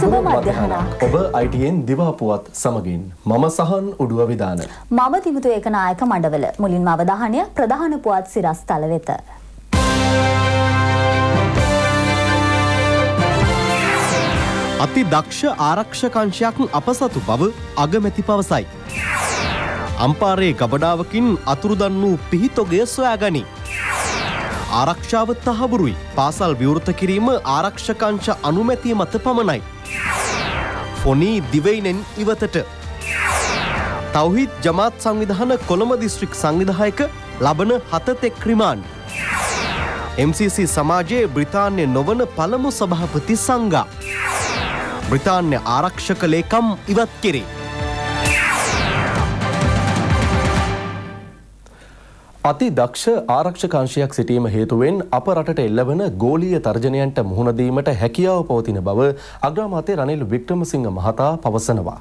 සුබ මධ්‍යහනක්. ඔබ අයිටයෙන් දිවාපුවත් සමගින් මම සහන් උඩුව විධාන. මම තිමුතු ඒකනායක මඩවල මුලින්ම අවධානය ප්‍රධාන පුවත් සිරස් තල වෙත. අති දක්ෂ ආරක්ෂකංශයක් අප සතු බව අගමැති පවසයි. අම්පාරයේ ගබඩාවකින් අතුරුදන් වූ පිහිතොගය සොයා ගනි. ආරක්ෂාව තහවුරුයි පාසල් විවෘත කිරීම ආරක්ෂකංශ අනුමැතිය මත පමණයි. ෆොනී දිවයිනෙන් ඉවතට. තවහිත් ජමාත් සංවිධාන කොළඹ දිස්ත්‍රික් සංවිධායක ලබන හතතෙක් ක්‍රිමාන්. MCC සමාජයේ බ්‍රිතාන්‍ය නොවන පළමු සභහපති සංගා. බ්‍රිතාන්‍ය ආරක්ෂක ලේකම් ඉවත් කෙරේ. අති දක්ෂ ආරක්ෂකංශයක් සිටීම හේතුවෙන් අප රටට එල්ලවන ගෝලීය තර්ජනයන්ට මුහුණදීමට හැකියාව පවතින බව අග්‍රාමාතය රනිල් වික්‍රමසිංහ මහතා පවසනවා.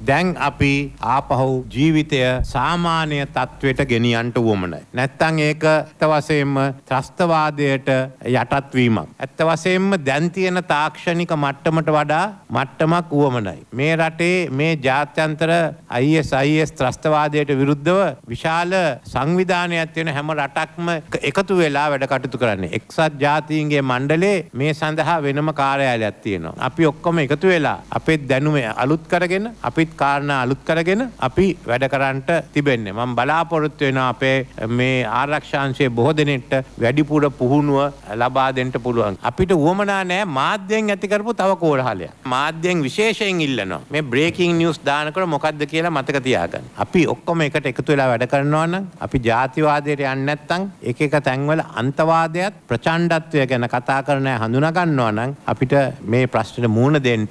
දැන් අපි ආපහු ජීවිතය සාමාන්‍ය තත්ත්වයට ගෙනියන්ට වුවමනයි. නැත්තං ඒක ඇත්ත වසයෙන්ම ත්‍රස්තවාදයට යටත්වීමක්. ඇත්ත වසයෙන්ම දැන්තියන තාක්ෂණික මට්ටමට වඩා මට්ටමක් වුවමනයි. මේ රටේ මේ ජාත්‍යන්තර ISIS ත්‍රස්තවාදයට විරුද්ධව විශාල සංවිධානයක් තියෙන හැම රටක්ම එකතු වෙලා වැඩ කටයුතු කරන්නේ. එක්සත් ජාතීන්ගේ මණ්ඩලේ මේ සඳහා වෙනම කාර්යාලයක් තියෙනවා. අපි ඔක්කොම එකතු වෙලා අපේ දැනුම අලුත් කරගෙන අපිත් අනිත් කාරණ අලුත් කරගෙන අපි වැඩ කරන්නට තිබෙන්නේ. මම බලාපොරොත්තු වෙනවා අපේ මේ ආරක්ෂාංශයේ බොහෝ දෙනෙක්ට වැඩිපුර පුහුණුව ලබා දෙන්න පුළුවන්. අපිට උවමනා නෑ මාධ්‍යයෙන් ඇති කරපු තව කෝලහලයක්. මාධ්‍යයෙන් විශේෂයෙන් ඉල්ලනවා. මේ බ්‍රේකින් නිවුස් දානකොට මොකද්ද කියලා මතක තියාගන්න. අපි ඔක්කොම එකට එකතු වෙලා වැඩ කරනවා නම් අපි ජාතිවාදයට යන්නේ නැත්නම් එක එක තැන්වල අන්තවාදයත් ප්‍රචණ්ඩත්වය ගැන කතා කරන හඳුනා ගන්නවා නම් අපිට මේ ප්‍රශ්නෙට මූණ දෙන්න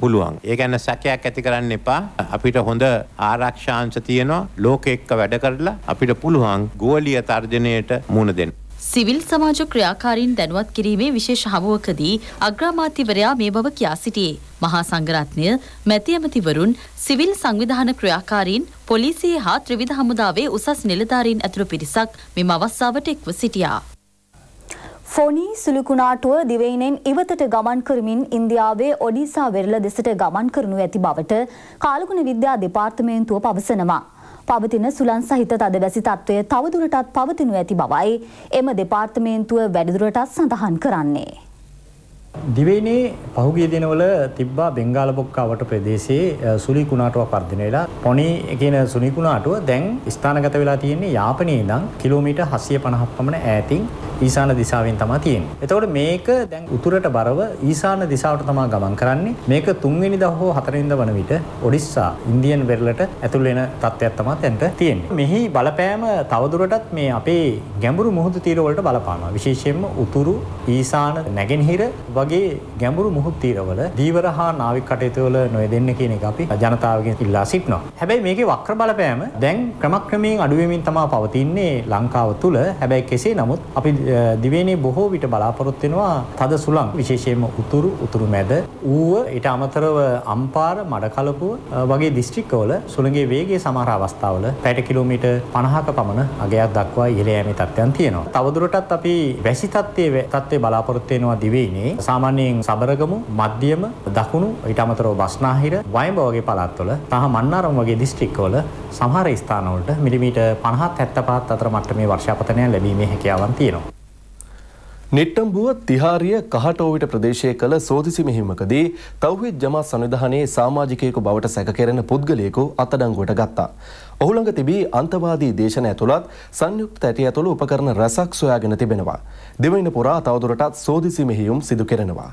පුළුවන්. ඒ ගැන සැකයක් ඇති කරන්න එපා. අපිට හොඳ ආරක්ෂාංශ තියෙනවා ලෝක එක්ක වැඩ කරලා අපිට පුළුවන් ගෝලිය තර්ජනයට මුණ දෙන්න. සිවිල් සමාජ ක්‍රියාකාරීන් දැනුවත් කිරීමේ විශේෂ හමුවකදී අග්‍රාමාත්‍යවරයා මේ බව කියා සිටියේ. මහා සංඝරත්නය මැති ඇමතිවරුන් සිවිල් සංවිධාන ක්‍රියාකාරීන් පොලිසිය හා ත්‍රිවිධ හමුදාවේ උසස් නිලධාරීන් ඇතුළු පිරිසක් මෙම අවස්ථාවට එක්ව සිටියා. ෆොනී සුළුකුණාටුව දිවයිනෙන් ඉවතට ගමන් කරමින් ඉන්දියාවේ ඔඩිසා වෙරළ දෙසට ගමන් කරනු ඇති බවට කාලගුණ විද්‍යා දෙපාර්තමේන්තුව පවසනවා. පවතින සුලන් සහිත තදබැසි තත්ත්වය තවදුරටත් පවතිනු ඇති බවයි එම දෙපාර්තමේන්තුව වැඩිදුරටත් සඳහන් කරන්නේ. දිවයිනේ පහුගිය දිනවල තිබ්බා බෙන්ගාල බොක්කාවට ප්‍රදේශයේ සුලි කුණාටුවක් වර්ධනය වෙලා පොනි කියන සුලි කුණාටුව දැන් ස්ථානගත වෙලා තියෙන්නේ යාපනයේ ඉඳන් කිලෝමීටර් 750ක් පමණ ඈතින් ඊශාන දිශාවෙන් තමයි තියෙන්නේ. එතකොට මේක දැන් උතුරට බරව ඊශාන දිශාවට තමයි ගමන් කරන්නේ. මේක තුන්වෙනිදා හෝ හතරවෙනිදා වන විට ඔඩිස්සා ඉන්දියන් වෙරළට ඇතුල් වෙන තත්ත්වයක් තමයි දැන්ට තියෙන්නේ. මෙහි බලපෑම තවදුරටත් මේ අපේ ගැඹුරු මුහුදු තීර වලට බලපානවා. විශේෂයෙන්ම උතුරු ඊශාන නැගෙනහිර වගේ ගැඹුරු මුහුදු තීරවල දීවර හා නාවික කටයුතු වල නොයෙදෙන්න කියන එක අපි ජනතාවගෙන් ඉල්ලා සිටිනවා. හැබැයි මේකේ වක්‍ර බලපෑම දැන් ක්‍රමක්‍රමයෙන් අඩු වෙමින් තමයි පවතින්නේ ලංකාව තුල. හැබැයි කෙසේ නමුත් අපි දිවයිනේ බොහෝ විට බලාපොරොත්තු වෙනවා තද සුළං විශේෂයෙන්ම උතුරු උතුරු මැද ඌව ඊට අමතරව අම්පාර මඩකලපුව වගේ දිස්ත්‍රික්කවල සුළඟේ වේගය සමහර අවස්ථාවල පැයට කිලෝමීටර් 50ක පමණ අගයක් දක්වා ඉහළ යෑමේ තත්ත්වයන් තියෙනවා. තවදුරටත් අපි වැසි තත්ත්වයේ තත්ත්වයේ බලාපොරොත්තු වෙනවා දිවයිනේ සාමාන්‍යයෙන් සබරගමු මධ්‍යම දකුණු ඊට අමතරව බස්නාහිර වයඹ වගේ පළාත්වල තහ මන්නාරම් වගේ දිස්ත්‍රික්කවල සමහර ස්ථානවලට මිලිමීටර් 50 75 අතර මට්ටමේ වර්ෂාපතනය ලැබීමේ හැකියාවන් තියෙනවා. නිට්ටම්බුව තිහාරිය කහටෝවිට ප්‍රදේශය කළ සෝදිසි මෙහිමකදී තවහිත් ජමා සංවිධානයේ සාමාජිකයකු බවට සැකකෙරෙන පුද්ගලයෙකු අතඩංගුවට ගත්තා. ඔහුළඟ තිබී අන්තවාදී දේශන ඇතුළත් සංයුක්ත ඇටි ඇතුළු උපකරණ රැසක් සොයාගෙන තිබෙනවා. දෙවයින පුරා තවදුරටත් සෝදිසි මෙහියුම් සිදු කෙරෙනවා.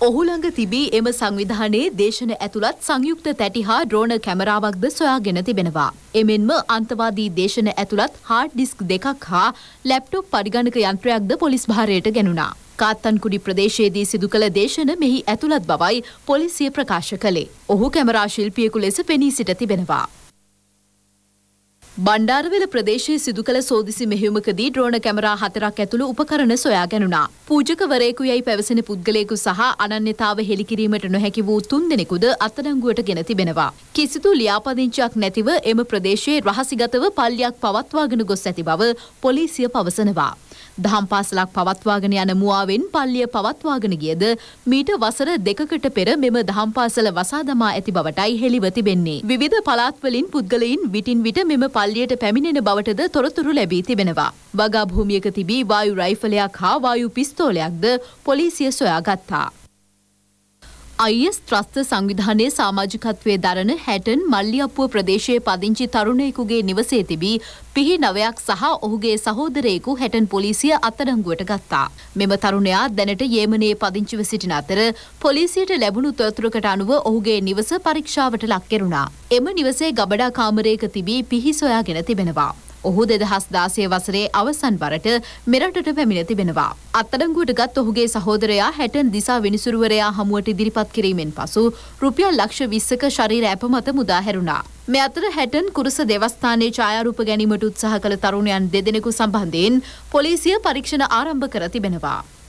ඔහු ළඟ තිබී එම සංවිධානයේ දේශන ඇතුළත් සංයුක්ත තැටි හා ඩ්‍රෝන කැමරාවක්ද සොයාගෙන තිබෙනවා. එමෙන්ම අන්තවාදී දේශන ඇතුළත් හාඩ් ඩිස්ක් දෙකක් හා ලැප්ටොප් පරිගණක යන්ත්‍රයක්ද පොලිස් භාරයට ගැනුණා. කාත්තන්කුඩි ප්‍රදේශයේදී සිදු කළ දේශන මෙහි ඇතුළත් බවයි පොලිසිය ප්‍රකාශ කළේ. ඔහු කැමරා ශිල්පියෙකු ලෙස පෙනී සිට තිබෙනවා. බණ්ඩාරවෙල ප්‍රදේශයේ සිදු කළ සෝදිසි මෙහෙයුමකදී ඩ්‍රෝන කැමරා හතරක් ඇතුළු උපකරණ සොයා ගැනුණා. පූජකවරයෙකු යයි පැවසෙන පුද්ගලයෙකු සහ අනන්‍යතාව හෙළිකිරීමට නොහැකි වූ තුන් දෙනෙකුද අත්අඩංගුවට ගෙන තිබෙනවා. කිසිදු ලියාපදිංචියක් නැතිව එම ප්‍රදේශයේ රහසිගතව පල්ලියක් පවත්වාගෙන ගොස් ඇති බව පොලිසිය පවසනවා. දහම් පාසලක් පවත්වාගෙන යන මුවාවෙන් පල්ලිය පවත්වාගෙන ගියද මීට වසර දෙකකට පෙර මෙම දහම් පාසල වසා දමා ඇති බවටයි හෙළිව තිබෙන්නේ. විවිධ පළාත්වලින් පුද්ගලයින් විටින් විට මෙම පල්ලියට පැමිණෙන බවටද තොරතුරු ලැබී තිබෙනවා. වගා භූමියක තිබී වායු රයිෆලයක් හා වායු පිස්තෝලයක්ද පොලිසිය සොයාගත්තා. අයිස් ත්‍රස්ත සංවිධානයේ සාමාජිකත්වයේ දරන හැටන් මල්ලියප්පුව ප්‍රදේශයේ පදිංචි තරුණයෙකුගේ නිවසේ තිබී පිහි නවයක් සහ ඔහුගේ සහෝදරයෙකු හැටන් පොලිසිය අත්අඩංගුවට ගත්තා. මෙම තරුණයා දැනට යේමනයේ පදිංචිව සිටින අතර පොලිසියට ලැබුණු තොරතුරකට අනුව ඔහුගේ නිවස පරීක්ෂාවට ලක් කෙරුණා. එම නිවසේ ගබඩා කාමරයක තිබී පිහි සොයාගෙන තිබෙනවා. ඔහු දෙදහස් දාසය වසරේ අවසන් වරට මෙරටට පැමිණ තිබෙනවා. අත්තඩංගුවට ගත් ඔහුගේ සහෝදරයා හැටන් දිසා විනිසුරුවරයා හමුවට ඉදිරිපත් කිරීමෙන් පසු රුපියල් ලක්ෂ විස්සක ශරීර ඇප මත මුදා හැරුණා. මේ අතර හැටන් කුරුස දෙවස්ථානයේ ඡායාරූප ගැනීමට උත්සාහ කළ තරුණයන් දෙදෙනෙකු සම්බන්ධයෙන් පොලිසිය පරීක්ෂණ ආරම්භ කර තිබෙනවා.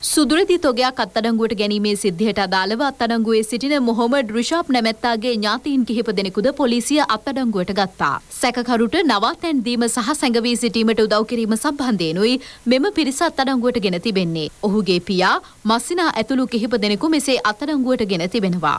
සුදුරදි තොගයක් අත්තඩංගුවට ගැනීමේ සිද්ධියට අදාළව අත්තඩංගුවේ සිටින මොහොමඩ් රිෂාප් නැමැත්තාගේ ඥාතීන් කිහිප දෙනෙකුද පොලිසිය අත්තඩංගුවට ගත්තා. සැකකරුට නවාතැන් දීම සහ සැඟවී සිටීමට උදව් කිරීම සම්බන්ධයෙනුයි මෙම පිරිස අත්තඩංගුවට ගෙන තිබෙන්නේ. ඔහුගේ පියා මස්සිනා ඇතුළු කිහිප දෙනෙකු මෙසේ අත්තඩංගුවට ගෙන තිබෙනවා.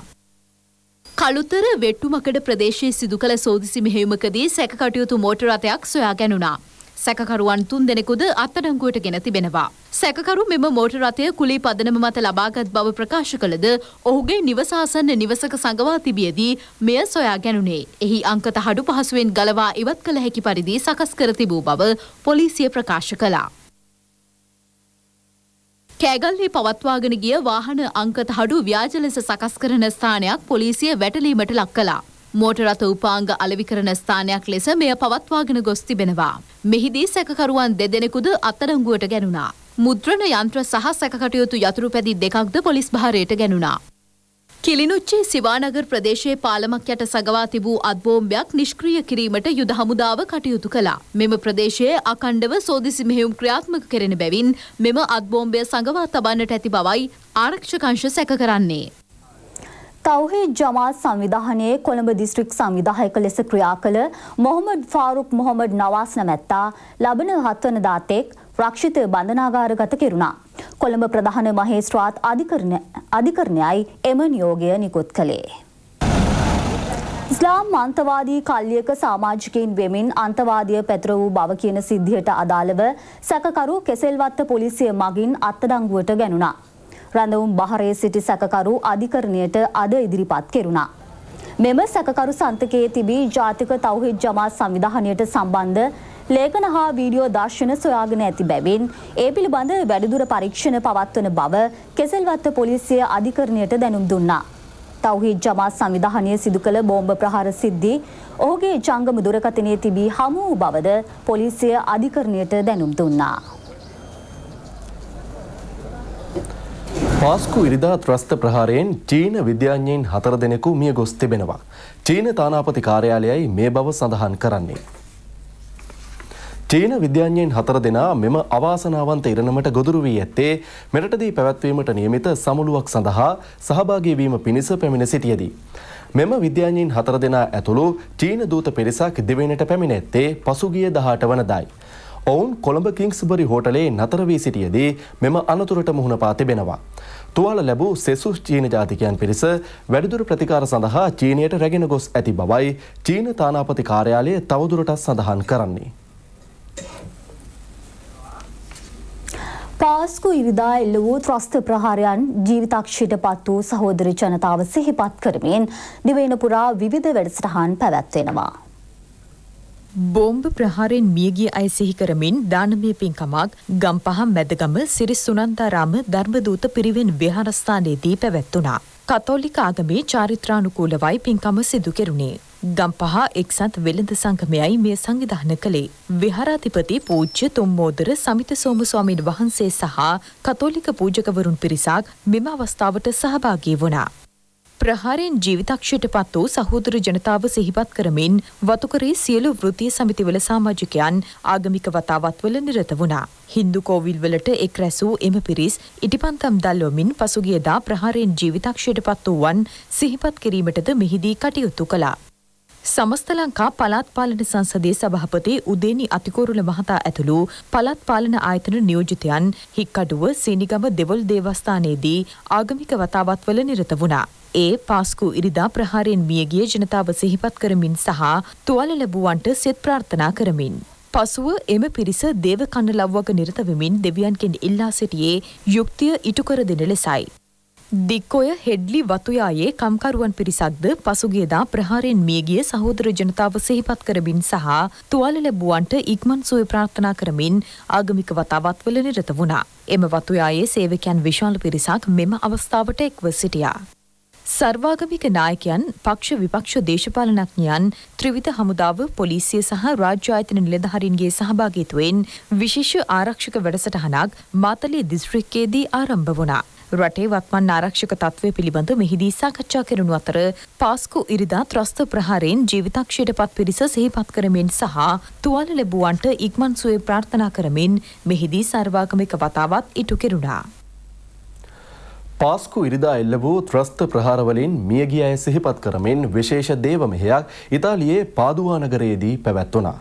කළුතර වෙට්ටුමකඩ ප්‍රදේශයේ සිදු කළ සෝදිසි මෙහෙයුමකදී සැකකටයුතු මෝටර රථයක් සොයා ගැනුණා. සැකකරුවන් තුන් දෙනෙකුද අත්අඩංගුවට ගෙන තිබෙනවා. සැකකරු මෙම මෝටර රථය කුලී පදනම මත ලබාගත් බව ප්‍රකාශ කළද ඔහුගේ නිවස ආසන්න නිවසක සඟවා තිබියදී මෙය සොයා ගැනුණේ. එහි අංකත හඩු පහසුවෙන් ගලවා ඉවත් කළ හැකි පරිදි සකස් කර තිබූ බව පොලිසිය ප්‍රකාශ කළා. කෑගල්හි පවත්වාගෙන ගිය වාහන අංකත හඩු ව්‍යාජ ලෙස සකස් කරන ස්ථානයක් පොලිසිය වැටලීමට ලක් කළා. මෝටරත උපාංග අලවි කරන ස්ථානයක් ලෙස මෙය පවත්වාගෙන ගොස් තිබෙනවා. මෙහිදී සැකකරුවන් දෙදෙනෙකුද අත්අඩංගුවට ගැනුණා. මුද්‍රණ යන්ත්‍ර සහ සැකකටයුතු යතුරු පැදි දෙකක්ද පොලිස් භාරයට ගැනුණා. කිලිනුච්චේ සිවානගර් ප්‍රදේශයේ පාලමක් යට සගවා තිබූ අත්බෝම්බයක් නිෂ්ක්‍රිය කිරීමට යුද හමුදාව කටයුතු කළා. මෙම ප්‍රදේශයේ අකණ්ඩව සෝදිසි මෙහෙයුම් ක්‍රියාත්මක කෙරෙන බැවින් මෙම අත්බෝම්බය සඟවා තබන්නට ඇති බවයි ආරක්ෂකංශ සැක කරන්නේ. තවහිද් ජමාත් සංවිධානයේ කොළඹ දිස්ත්‍රික් සංවිධායක ලෙස ක්‍රියා කළ මොහොමඩ් ෆාරුක් මොහොමඩ් නවාස් නැමැත්තා ලබන හත්වන දාතෙක් රක්ෂිත බන්ධනාගාරගත කෙරුණා. කොළඹ ප්‍රධාන මහේස්ත්‍රාත් අධිකරණයයි එම නියෝගය නිකුත් කළේ. ඉස්ලාම් අන්තවාදී කල්ලියක සාමාජිකයින් වෙමින් අන්තවාදිය පැතර වූ බව කියන සිද්ධියට අදාළව සැකකරු කෙසෙල්වත්ත පොලිසිය මගින් අත්තඩංගුවට ගැනුණා. රැඳවුම් බහරේ සිටි සැකකරු අධිකරණයට අද ඉදිරිපත් කෙරුණා. මෙම සැකකරු සන්තකයේ තිබී ජාතික තවහිද් ජමාත් සංවිධානයට සම්බන්ධ ලේඛන හා වීඩියෝ දර්ශන සොයාගෙන ඇති බැවින් ඒ පිළිබඳ වැඩිදුර පරීක්ෂණ පවත්වන බව කෙසෙල්වත්ත පොලිසිය අධිකරණයට දැනුම් දුන්නා. තවහිද් ජමාත් සංවිධානය සිදු කළ බෝම්බ ප්‍රහාර සිද්ධි ඔහුගේ ජංගම දුරකථනයේ තිබී හමු වූ බවද පොලිසිය අධිකරණයට දැනුම් දුන්නා. පාස්කු ඉරිදා ත්‍රස්ත ප්‍රහාරයෙන් චීන විද්‍යාඥයින් හතර දෙනෙකු මිය ගොස් තිබෙනවා. චීන තානාපති කාර්යාලයයි මේ බව සඳහන් කරන්නේ. චීන විද්‍යාඥයෙන් හතර දෙනා මෙම අවාසනාවන්ත ඉරණමට ගොදුරු වී ඇත්තේ මෙරටදී පැවැත්වීමට නියමිත සමුළුවක් සඳහා සහභාගීවීම පිණිස පැමිණ සිටියදී. මෙම විද්‍යාඥයින් හතර දෙනා ඇතුළු චීන දූත පිරිසක් දෙවෙනට පැමිණ ඇත්තේ පසුගිය දහට වනදායි. ඔවුන් කොළඹ කිංස්බරි හෝටලේ නතර වී සිටියදී මෙම අනතුරට මුහුණ පා තිබෙනවා. තුවාල ලැබූ සෙසු චීන ජාතිකයන් පිරිස වැඩිදුර ප්‍රතිකාර සඳහා චීනයට රැගෙන ගොස් ඇති බවයි චීන තානාපති කාර්යාලය තවදුරටත් සඳහන් කරන්නේ. පාස්කු ඉරිදා එල්ල වූ ත්‍රස්ත ප්‍රහාරයන් ජීවිතක්ෂයට පත් වූ සහෝදරි ජනතාව සිහිපත් කරමින් දිවයින පුරා විවිධ වැඩසටහන් පැවැත්වෙනවා. බෝම්බ ප්‍රහාරෙන් මියගිය අය සිහි කරමින් දානමය පින්කමක් ගම්පහ මැදගම සිරිස් සුනන්දාරාම ධර්මදූත පිරිවෙන් විහාරස්ථානයේදී පැවැත්වුණා. කතෝලික ආගමේ චාරිත්‍රානුකූලවයි පින්කම සිදු කෙරුණේ. ගම්පහ එක්සත් වෙළඳ සංගමයයි මේ සංවිධාන කළේ. විහාරාධිපති පූජ්‍ය තුම්මෝදර සමිත සෝම ස්වාමීන් වහන්සේ සහ කතෝලික පූජකවරුන් පිරිසක් මෙම අවස්ථාවට සහභාගී වුණා. ප්‍රහාරයෙන් ජීවිතක්ෂයට පත් වූ සහෝදර ජනතාව සිහිපත් කරමින් වතුකරේ සියලු වෘත්තීය සමිතිවල සමාජිකයන් ආගමික වතාවත්වල නිරත වුණා. හින්දු කෝවිල්වලට එක් රැස් වූ එම පිරිස් ඉටිපන්තම් දල්වමින් පසුගියදා ප්‍රහාරයෙන් ජීවිතක්ෂයට පත් වූවන් සිහිපත් කිරීමටද මෙහිදී කටයුතු කළා. සමස්ත ලංකා පළාත් පාලන සංසදයේ සභාපති උදේනි අතිකෝරුල මහතා ඇතුළු පළාත් පාලන ආයතන නියෝජිතයන් හික්කඩුව සීනිගම දෙවොල් දේවස්ථානයේදී ආගමික වතාවත්වල නිරත වුණා. ඒ පාස්කු ඉරිදා ප්‍රහාරයෙන් මියගිය ජනතාව සිහිපත් කරමින් සහ තුවාල ලැබුවන්ට සෙත් ප්‍රාර්ථනා කරමින්. පසුව එම පිරිස දේව කන්න ලව්වක නිරත වෙමින් දෙවියන්ගෙන් ඉල්ලා සිටියේ යුක්තිය ඉටුකර දෙන ලෙසයි. දික්කොය හෙඩ්ලි වතුයායේ කම්කරුවන් පිරිසක්ද පසුගියදා ප්‍රහාරයෙන් මියගිය සහෝදර ජනතාව සිහිපත් කරමින් සහ තුවාල ලැබුවන්ට ඉක්මන් සුවය ප්‍රාර්ථනා කරමින් ආගමික වතාවත්වල නිරත වුණා. එම වතුයායේ සේවකයන් විශාල පිරිසක් මෙම අවස්ථාවට එක්ව සිටියා. සර්වාගමික නායකයන් පක්ෂ විපක්ෂ දේශපාලනඥයන් ත්‍රිවිධ හමුදාව පොලිසිය සහ රාජ්‍ය ආයතන නිලධාරීන්ගේ සහභාගීත්වයෙන් විශේෂ ආරක්ෂක වැඩසටහනක් මාතලේ දිස්ත්‍රික්කයේදී ආරම්භ වුණා. රටේ වත්මන් ආරක්ෂක තත්ත්වය පිළිබඳ මෙහිදී සාකච්ඡා කරනු අතර පාස්කු ඉරිදා ත්‍රස්ත ප්‍රහාරයෙන් ජීවිතක්ෂයට පත් පිරිස සිහිපත් කරමින් සහ තුවාල ලැබුවන්ට ඉක්මන් සුවේ ප්‍රාර්ථනා කරමින් මෙහිදී සර්වාගමික වතාවත් ඉටු කෙරුණා. පාස්කු ඉරිදා එල්ල වූ ත්‍රස්ත ප්‍රහාරවලින් මියගිය අය සිහිපත් කරමින් විශේෂ දේව මෙහෙයක් ඉතාලියේ පාදුවා නගරයේදී පැවැත්වුණා.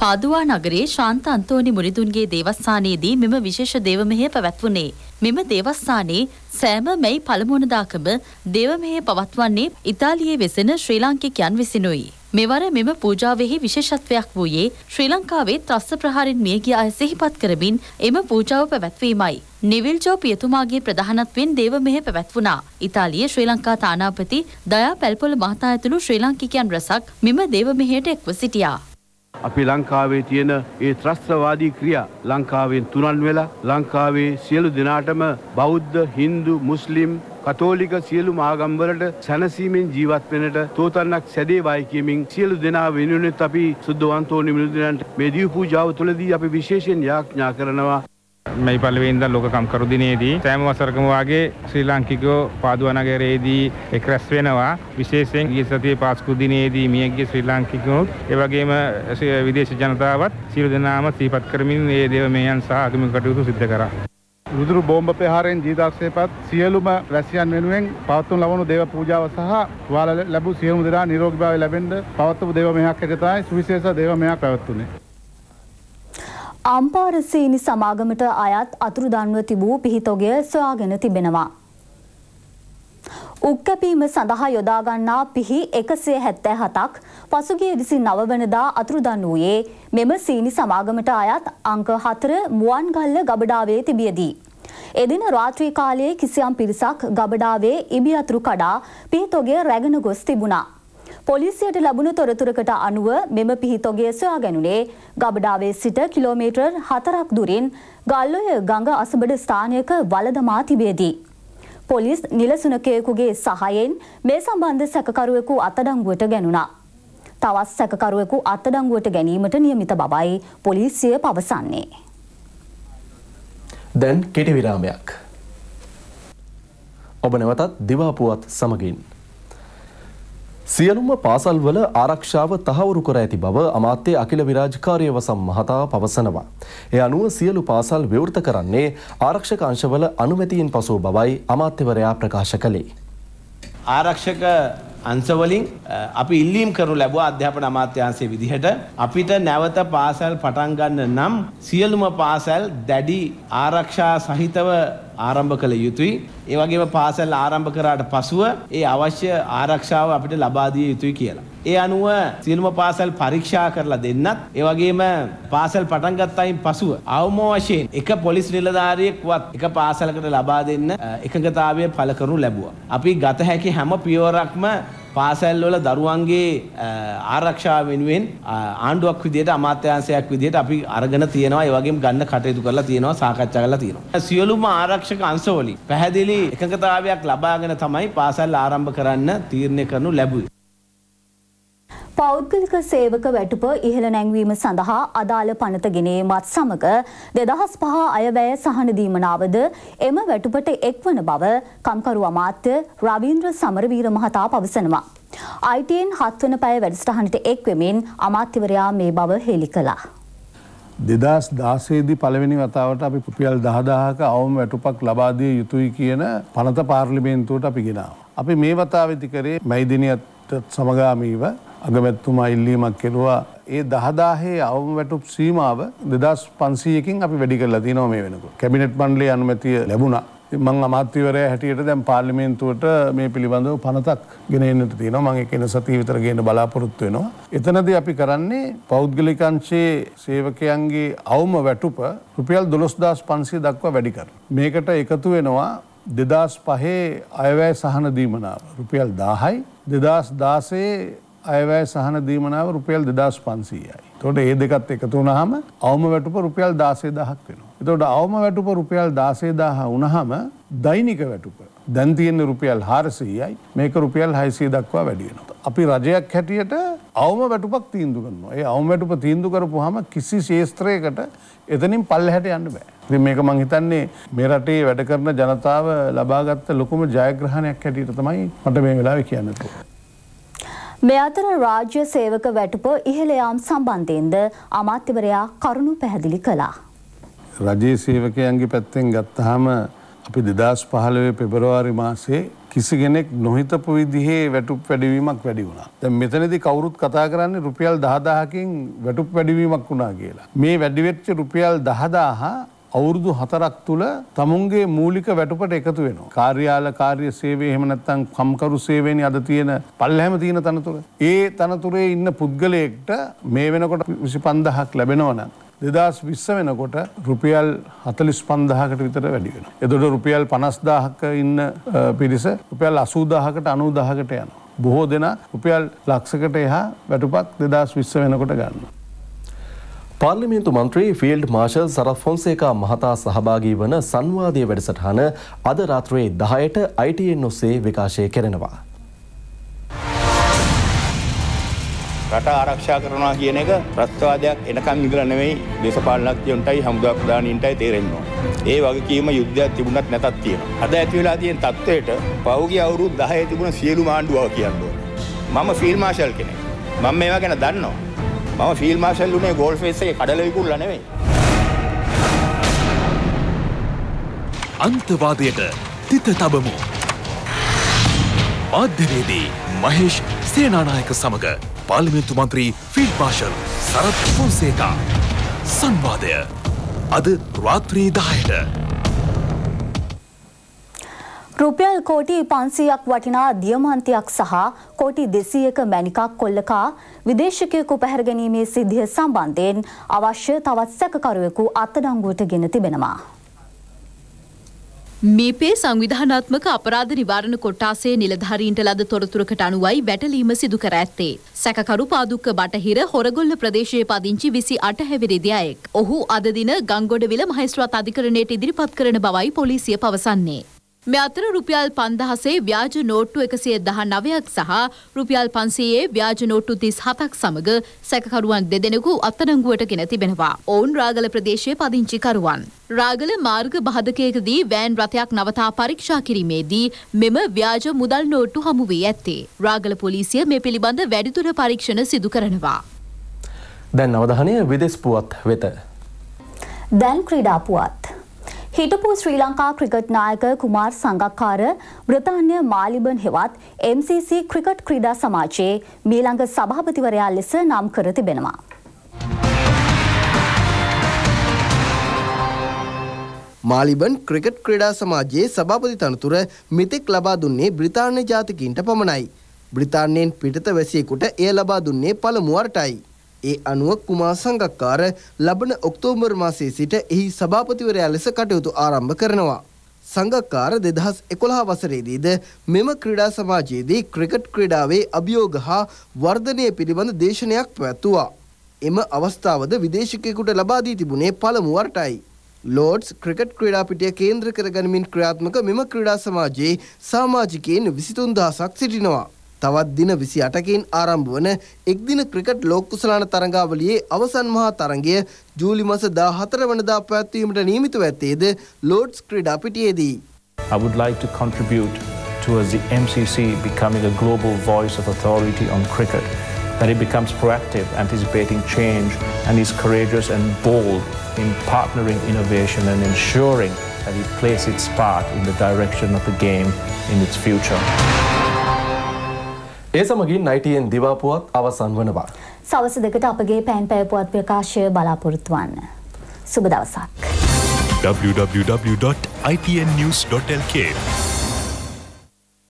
පාදුවා නගරේ ශාන්ත අන්තෝනි මුනිදුන්ගේ දේවස්ථානයේදී මෙම විශේෂ දේවමෙහෙය පැවැත්වුණේ. මෙම දේවස්ථානයේ සෑම මැයි පළමුවනදාකම දේවමෙහෙය පවත්වන්නේ ඉතාලියේ වෙසෙන ශ්‍රී ලාංකිකයන් විසිනුයි. මෙවර මෙම පූජාවෙහි විශේෂත්වයක් වූයේ ශ්‍රී ලංකාවේ ත්‍රස්ස ප්‍රහාරින් මියගිය අය සිහිපත් කරමින් එම පූජාව පැවැත්වීමයි. නිවිල් ජෝ පියතුමාගේ ප්‍රධානත්වයෙන් දේව මෙහෙ පැවැත්වුණා. ඉතාලියේ ශ්‍රී ලංකා තානාපති දයා පැල්පොල මහතා ඇතුළු ශ්‍රී ලාංකිකයන් රැසක් මෙම දේව මෙහෙයට එක්ව සිටියා. අපි ලංකාවේ තියෙන ඒ ත්‍රස්ත්‍රවාදී ක්‍රියා ලංකාවෙන් තුරන් වෙලා ලංකාවේ සියලු දෙනාටම බෞද්ධ හින්දු මුස්ලිම් කතෝලික සියලු මාගම්වලට සැනසීමෙන් ජීවත් වෙනට තෝතන්නක් සැදේවායි කියමින් සියලු දෙනා වෙනුවෙනුත් අපි සුද්ධවන්තෝනි මිනිදිනන්ට මේ දිව් පූජාව තුළදී අපි විශේෂයෙන් යාඥා කරනවා. මැයි පලවෙන්ද ලෝක කම්කරු දිනේදී සෑම වසරකම වගේ ශ්‍රී ලාංකිකෝ පාදුවනගරයේදී එක් රැස් වෙනවා විශේෂයෙන් ගිය සතියේ පාස්කු දිනේදී මියගිය ශ්‍රී ලාංකිකයොත් ඒ වගේම විදේශ ජනතාවත් සියලු දෙනාම සිහිපත් කරමින් මේ දේව මෙයන් සහ ආගමික කටයුතු සිදු කරා. රුදුරු බෝම්බ ප්‍රහාරයෙන් ජීවිතාක්ෂේපත් සියලුම රැසියන් වෙනුවෙන් පවත්වනු ලබනු දේව පූජාව සහ තුවාල ලැබූ සියලුම දෙනා නිරෝගීභාවය ලැබෙන්න පවත්වපු දේව මෙහෙයක් හැටියට තමයි සුවිශේෂ දේව මෙහෙයක් පැවැත්වුනේ. අම්පාරසීනි සමාගමට අයත් අතුරුදන්ව තිබූ පිහිතොගය සොයාගෙන තිබෙනවා. උක්කැපීම සඳහා යොදාගන්නා පිහි එකසිය හැත්තෑ හතක් පසුගිය විසි නවවනදා අතුරුදන් වූයේ මෙම සීනි සමාගමට අයත් අංක හතර මුවන්ගල්ල ගබඩාවේ තිබියදී. එදින රාත්‍රී කාලයේ කිසියම් පිරිසක් ගබඩාවේ ඉබි අතුරු කඩා පිහිතොගය රැගෙන ගොස් තිබුණා. පොලිසියට ලැබුණු තොරතුරකට අනුව මෙම පිහිතොගේ සොයා ගැනුනේ ගබඩාවේ සිට කිලෝමීටර් හතරක් දුරින් ගල්ලොය ගඟ අසබඩ ස්ථානයක වලදමා තිබේදී. පොලිස් නිලසුනකයෙකුගේ සහයෙන් මේ සම්බන්ධ සැකකරුවෙකු අතඩංගුවට ගැනුණා. තවත් සැකකරුවෙකු අත්අඩංගුවට ගැනීමට නියමිත බවයි පොලිසිය පවසන්නේ. දැන් කෙටි විරාමයක්. ඔබ නැවතත් දිවාපුවත් සමගින්. සියලුම පාසල්වල ආරක්ෂාව තහවුරු කර ඇති බව අමාත්‍ය අකිල විරාජකාරය වසම් මහතා පවසනවා. එය අනුව සියලු පාසල් විවෘත කරන්නේ ආරක්ෂක අංශවල අනුමැතියෙන් පසු බවයි අමාත්‍යවරයා ප්‍රකාශ කළේ. ආරක්ෂක අංශවලින් අපි ඉල්ලීම් කරනු ලැබුවා අධ්‍යාපන අමාත්‍යාංශයේ විදිහට අපිට නැවත පාසල් පටන් ගන්න නම් සියලුම පාසල් දැඩි ආරක්ෂා සහිතව ආරම්භ කළ යුතුයි. ඒ වගේම පාසල් ආරම්භ කරාට පසුව ඒ අවශ්‍ය ආරක්ෂාව අපිට ලබා දිය යුතුයි කියලා. ඒ අනුව සියලුම පාසල් පරීක්ෂා කරලා දෙන්නත් ඒ වගේම පාසල් පටන් ගත්තයින් පසුව අවම වශයෙන් එක පොලිස් නිලධාරියෙක්වත් එක පාසලකට ලබා දෙන්න එකඟතාවය පළ කරනු ලැබුවා. අපි ගත හැකි හැම පියවරක්ම පාසැල් වල දරුවන්ගේ ආරක්ෂාව වෙනුවෙන් ආණ්ඩුවක් විදිහට අමාත්‍යාංශයක් විදිහට අපි අරගෙන තියෙනවා. ඒ වගේම ගන්න කටයුතු කරලා තියෙනවා සාකච්ඡා කරලා තියෙනවා. සියලුම ආරක්ෂක අංශවලින් පැහැදිලි එකඟතාවයක් ලබාගෙන තමයි පාසල් ආරම්භ කරන්න තීරණය කරනු ලැබුවේ. පෞද්ගලික සේවක වැටුප ඉහළ නැංවීම සඳහා අදාළ පනත ගෙනීමත් සමග දෙදහස් පහ අයවැය සහන දීමනාවද එම වැටුපට එක්වන බව කම්කරු අමාත්‍ය රවීන්ද්‍ර සමරවීර මහතා පවසනවා. අයිටන් හත්වන පැය වැඩස්ටහනට එක්වෙමින් අමාත්‍යවරයා මේ බව හෙළි කළා. දෙදස් දාසේදී පළවෙනි වතාවට අපි පුපියල් දහදාහක අවම වැටුපක් ලබාදිය යුතුයි කියන පනත පාර්ලිමේන්තුවට අපි ගෙනාව. අපි මේ වතාවෙති කරේ මැයිදිනියත් සමගාමීව අගමැත්තුමා ඉල්ලීමක් කෙරුවා ඒ දහදාහේ අවම වැටුප් සීමාව දෙදස් පන්සීයකින් අපි වැඩි කරලා තියනව මේ වෙනකු. කැබිනට් මණ්ඩලේ අනුමැතිය ලැබුණා. මං අමාත්‍යවරය හැටියට දැන් පාර්ලිමේන්තුවට මේ පිළිබඳව පනතක් ගෙනන්නට තියෙනවා මං එකන සතිය විතර ගේන බලාපොරොත්තු වෙනවා. එතනද අපි කරන්නේ පෞද්ගලිකංශයේ සේවකයන්ගේ අවම වැටුප රුපියල් දොළොස්දස් පන්සිය දක්වා වැඩි කර. මේකට එකතු වෙනවා දෙදස් පහේ අයවැය සහන දීමනාව. රුපියල් දාහයි දෙදස් දාසේ අයවැය සහන දීමනාව රුපියල් දෙදස් පන්සීයයි. තොට ඒ දෙකත් එකතු වුණහම අවම වැටුප රුපියල් දාසේ දහක් වෙනවා. එතොට අවම වැටුප රුපියල් දාසේදාහ වනහම දෛනික වැටුප. දැන්තියෙන්න්න රුපියල් හාරසීයයි මේක රුපියල් හයිසිය දක්වා වැඩියෙනවා. අපි රජයක් හැටියට අවම වැටුපක් තීන්දු කරනවා. ඒ අවම වැටුප තීන්දු කරපු හම කිසි ශේස්ත්‍රයකට එතනින් පල්ල හැට යන්න බෑ. ඉතින් මේක මං හිතන්නේ මේ රටේ වැඩ කරන ජනතාව ලබාගත්ත ලොකුම ජයග්‍රහණයක් හැටියට තමයි මට මේ වෙලාවේ කියන්න පුළුවන්. මේ අතර රාජ්‍ය සේවක වැටුප ඉහළ යාම් සම්බන්ධයෙන්ද අමාත්‍යවරයා කරුණු පැහැදිලි කළා. රජයේ සේවකයන්ගේ පැත්තෙන් ගත්තහම අපි දෙදස් පහළවේ පෙබරවාරි මාසේ කිසි කෙනෙක් නොහිතපු විදිහේ වැටුප් වැඩිවීමක් වැඩි වුණා. දැන් මෙතනදී කවුරුත් කතා කරන්නේ රුපියල් 10000කින් වැටුප් වැඩිවීමක් වුණා කියලා. මේ වැඩිවෙච්ච රුපියල් 10000 අවුරුදු හතරක් තුළ තමුන්ගේ මූලික වැටුපට එකතු වෙනවා. කාර්යාල කාර්ය සේවේ එහෙම නැත්නම් කම්කරු සේවේනි අද තියෙන පල්ලහැම තියෙන තනතුර. ඒ තනතුරේ ඉන්න පුද්ගලයෙක්ට මේ වෙනකොට 25000ක් ලැබෙනවා නම් දෙදස් විස්ස වෙනකොට රුපියල් හතලිස් පන්දහකට විතර වැඩි වෙන. එතොට රුපියල් පනස්දාහක ඉන්න පිරිස රුපියල් අසූදාහකට අනූදාහකට යන. බොහෝ දෙනා රුපියල් ලක්ෂකට එහා වැටුපක් දෙදස් විස්ස වෙනකොට ගන්න. පාර්ලිමේන්තු මන්ත්‍රී ෆිල්ඩ් මාර්ශල් සරත් ෆොන්සේකා මහතා සහභාගී වන සංවාදය වැඩසටහන අද රාත්‍රයේ දහයට අයිටන් ඔස්සේ විකාශය කෙරෙනවා. රට ආරක්ෂා කරනවා කියන එක ප්‍රස්වාදයක් එනකම් ඉඳලා නෙවෙයි දේශපාලනඥයන්ටයි හමුදා ප්‍රධානීන්ටයි තේරෙන්නේ. ඒ වගකීම යුද්ධයක් තිබුණත් නැතත් තියෙනවා. අද ඇති වෙලා තියෙන තත්ත්වයට පහුගිය අවුරුදු 10 තිබුණ සියලු මාණ්ඩුව කියන්න මම ෆීල්ඩ් මාෂල් කෙනෙක්. මම මේවා ගැන දන්නවා. මම ෆීල් මාර්ෂල් උනේ ගෝල් ෆේස් එකේ කඩල විකුල්ලා නෙවෙයි. අන්තවාදයට තිත තබමු. මාධ්‍යවේදී මහේෂ් සේනානායක සමග පාර්ලිමේන්තු මන්ත්‍රී ෆීල්ඩ් මාර්ෂල් සරත් ෆොන්සේකා සංවාදය අද රාත්‍රී 10ට රුපියල් කෝටි පන්සීයක් වටිනා දියමන්තියක් සහ කෝටි දෙසීයක මැනිකක් කොල්ලකා විදේශකයකු පැහැර ගැනීමේ සිද්ධිය සම්බන්ධයෙන් අවශ්‍ය තවත් සැකකරුවෙකු අත්අඩංගුවට ගෙන තිබෙනවා. මීපේ සංවිධානාත්මක අපරාධ නිවාරණ කොට්ටාසේ නිලධාරීන්ට ලද තොරතුරකට අනුවයි වැටලීම සිදු කර ඇත්තේ. සැකකරු පාදුක්ක බටහිර හොරගොල්ල ප්‍රදේශයේ පදිංචි විසි අට හැවිරිදි අයෙක්. ඔහු අද දින ගංගොඩවිල මහේස්ත්‍රාත් අධිකරණයට ඉදිරිපත් කරන බවයි පොලිසිය පවසන්නේ. මේ අතර රුපියල් පන්දහසේ ව්‍යාජ නෝට්ටු එකසිය දහ නවයක් සහ රුපියල් පන්සයේ ව්‍යාජ නෝට්ටු තිස් හතක් සමග සැකකරුවන් දෙදෙනෙකු අත්තනංගුවට ගෙන තිබෙනවා. ඔවුන් රාගල ප්‍රදේශයේ පදිංචිකරුවන්. රාගල මාර්ග බාධකයකදී වෑන් රථයක් නවතා පරීක්ෂා කිරීමේදී මෙම ව්‍යාජ මුදල් නෝට්ටු හමු වී ඇත්තේ. රාගල පොලිසිය මේ පිළිබඳ වැඩිදුර පරීක්ෂණ සිදු කරනවා. දැන් අවධානය විදෙස් පුවත් වෙත. දැන් ක්‍රීඩා පුවත්. හිටපු ශ්‍රී ලංකා ක්‍රිකට් නායක කුමාර් සංගක්කාර බ්‍රතාන්‍ය මාලිබන් හෙවත් MCC ක්‍රිකට් ක්‍රීඩා සමාජයේ මීළඟ සභාපතිවරයා ලෙස නම් කර තිබෙනවා. මාලිබන් ක්‍රිකට් ක්‍රීඩා සමාජයේ සභාපති තනතුර මෙතෙක් ලබා දුන්නේ බ්‍රිතාන්‍ය ජාතිකින්ට පමණයි. බ්‍රිතාන්‍යයෙන් පිටත වැසියෙකුට එය ලබා දුන්නේ පළමු වරටයි. ඒ අනුව කුමා සංගක්කාර ලබන ඔක්තෝබර් මාසයේ සිට එහි සභාපතිවරයා ලෙස කටයුතු ආරම්භ කරනවා. සංගක්කාර දෙදහස් එකොළහ වසරේදීද මෙම ක්‍රඩා සමාජයේදී ක්‍රිකට් ක්‍රඩාවේ අභියෝග හා වර්ධනය පිළිබඳ දේශනයක් පැවැත්තුවා. එම අවස්ථාවද විදේශකයකුට ලබාදී තිබුණේ පළමුවරටයි. ලෝඩ්ස් ක්‍රිකට් ක්‍රඩාපිටිය කේන්ද්‍ර කරගනිමින් ක්‍රියාත්මක මෙම ක්‍රඩා සමාජයේ සාමාජිකයෙන් විසිතුන් දහසක් සිටිනවා. තවත් දින විසි අටකින් ආරම්භ වන එක්දින ක්‍රිකට් ලෝකුසලාන තරඟාවලියේ අවසන් මහා තරගය ජූලි මස දා හතර වනදා පැත්වීමට නියමිතව ඇත්තේද ලෝඩ්ස් ක්‍රඩා පිටියේදී. I would like to contribute towards the MCC becoming a global voice of authority on cricket, that it becomes proactive, anticipating change, and is courageous and bold in partnering innovation and ensuring that it plays its part in the direction of the game in its future. ඒ සමගින් ITN දිවාපුවත් අවසන් වනවා. සවස දෙකට අපගේ පෑන් පැයපුවත් ප්‍රකාශය බලාපොරොත්තු වන්න. සුබ දවසක්. www.itnnews.lk